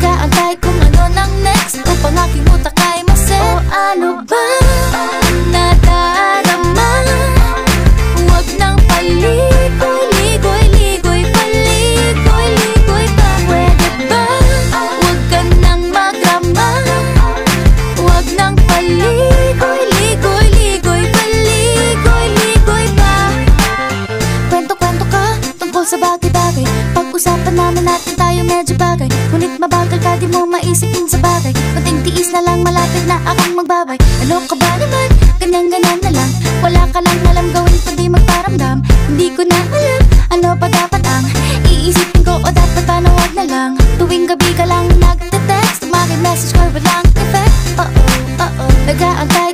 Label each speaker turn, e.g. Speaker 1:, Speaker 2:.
Speaker 1: Nag-aantay kung ano nang next Upang aking utak ay maset O ano ba nadarama Huwag nang paligoy, ligoy, ligoy Paligoy, ligoy pa. Pwede ba? Huwag ka nang magrama. Huwag nang paligoy, ligoy, ligoy Paligoy, ligoy pa. Kwento-kwento ka tungkol sa bagay-bagay. Pag-usapan naman natin tayo Pwede mong maisip yun sa bagay. Kunting tiis na lang malapit na akong magbabay. Ano ka ba naman? Ganyan-ganan na lang. Wala ka lang alam gawin kundi magparamdam. Hindi ko na alam ano pa dapat ang Iisipin ko o dapat panawag na lang. Tuwing gabi ka lang nagte-text Makimessage ko walang effect. Oo, oo, nag-aantay